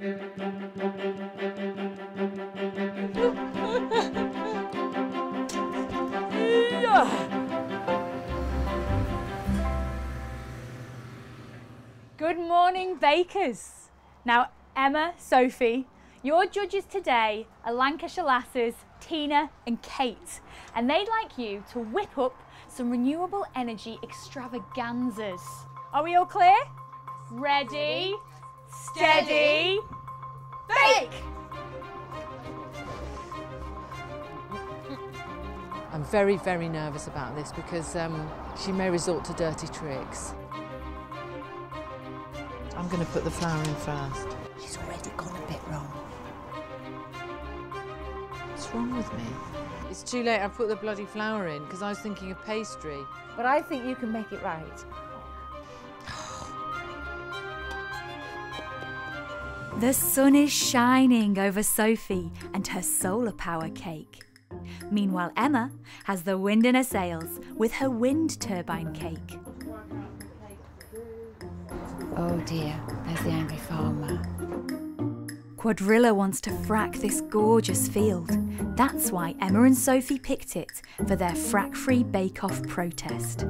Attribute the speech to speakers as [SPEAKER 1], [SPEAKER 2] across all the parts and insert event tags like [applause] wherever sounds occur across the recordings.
[SPEAKER 1] [laughs] Good morning, bakers. Now, Emma, Sophie, your judges today are Lancashire lasses Tina and Kate, and they'd like you to whip up some renewable energy extravaganzas. Are we all clear? Ready, steady, bake!
[SPEAKER 2] I'm very, very nervous about this because um, she may resort to dirty tricks. I'm going to put the flour in first.
[SPEAKER 3] She's already gone a bit wrong.
[SPEAKER 2] What's wrong with me? It's too late. I put the bloody flour in because I was thinking of pastry.
[SPEAKER 3] But I think you can make it right.
[SPEAKER 1] The sun is shining over Sophie and her solar power cake. Meanwhile, Emma has the wind in her sails with her wind turbine cake.
[SPEAKER 3] Oh dear, there's the angry farmer.
[SPEAKER 1] Cuadrilla wants to frack this gorgeous field. That's why Emma and Sophie picked it for their frack free bake off protest.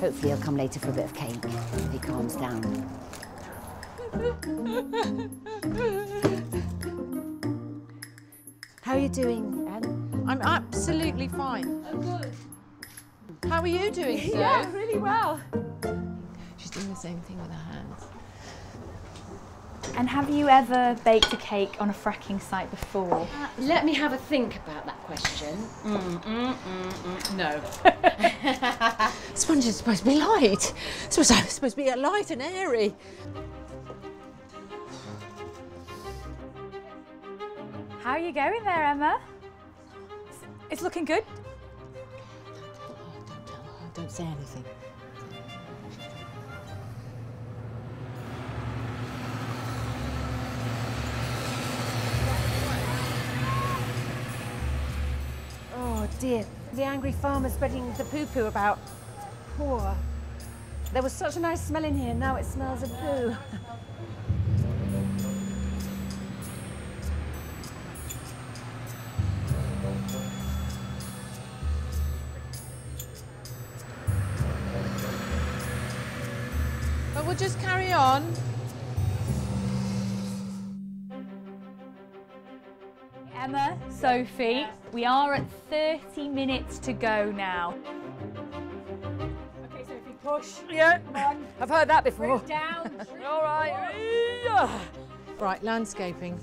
[SPEAKER 3] Hopefully he'll come later for a bit of cake if he calms down. [laughs] How are you doing, Em?
[SPEAKER 2] I'm absolutely fine. Oh, good. How are you doing, [laughs] Sue?
[SPEAKER 1] Yeah, really well.
[SPEAKER 2] She's doing the same thing with her hands.
[SPEAKER 1] And have you ever baked a cake on a fracking site before?
[SPEAKER 3] Uh, let me have a think about that question.
[SPEAKER 2] Mm, mm, mm, no. [laughs] Sponge is supposed to be light. Supposed, it's supposed to be light and airy.
[SPEAKER 1] How are you going there, Emma? It's looking good.
[SPEAKER 2] Don't tell her. Don't say anything.
[SPEAKER 3] Oh dear, the angry farmer spreading the poo-poo about. Poor. There was such a nice smell in here, now it smells of poo. [laughs]
[SPEAKER 2] we'll just carry on.
[SPEAKER 1] Emma, Sophie, we are at 30 minutes to go now. Okay, Sophie, push.
[SPEAKER 3] Yeah,
[SPEAKER 1] Come on.
[SPEAKER 3] I've heard that before.
[SPEAKER 1] Down. [laughs]
[SPEAKER 3] All right.
[SPEAKER 2] Right, landscaping.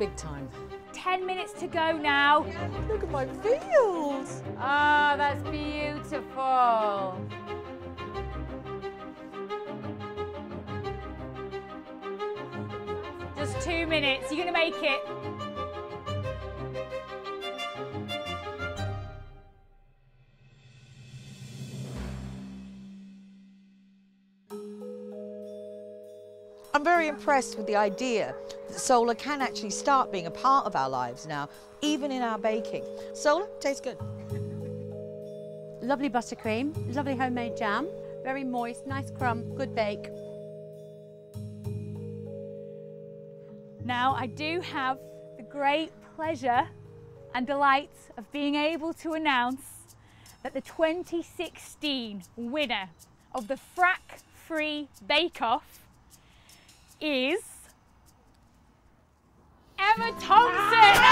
[SPEAKER 2] Big time.
[SPEAKER 1] 10 minutes to go now.
[SPEAKER 2] Look at my fields.
[SPEAKER 1] Ah, that's beautiful. Just two minutes. You're going to make it.
[SPEAKER 4] I'm very impressed with the idea that solar can actually start being a part of our lives now, even in our baking. Solar tastes good.
[SPEAKER 5] Lovely buttercream, lovely homemade jam, very moist, nice crumb, good bake.
[SPEAKER 1] Now, I do have the great pleasure and delight of being able to announce that the 2016 winner of the Frack Free Bake Off is Emma Thompson!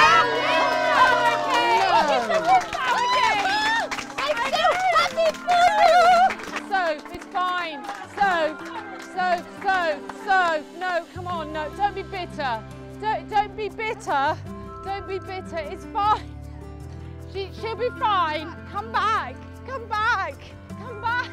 [SPEAKER 6] So, so, so. No, come on, no. Don't be bitter. Don't, don't be bitter. Don't be bitter. It's fine. She, she'll be fine. Come back. Come back. Come back.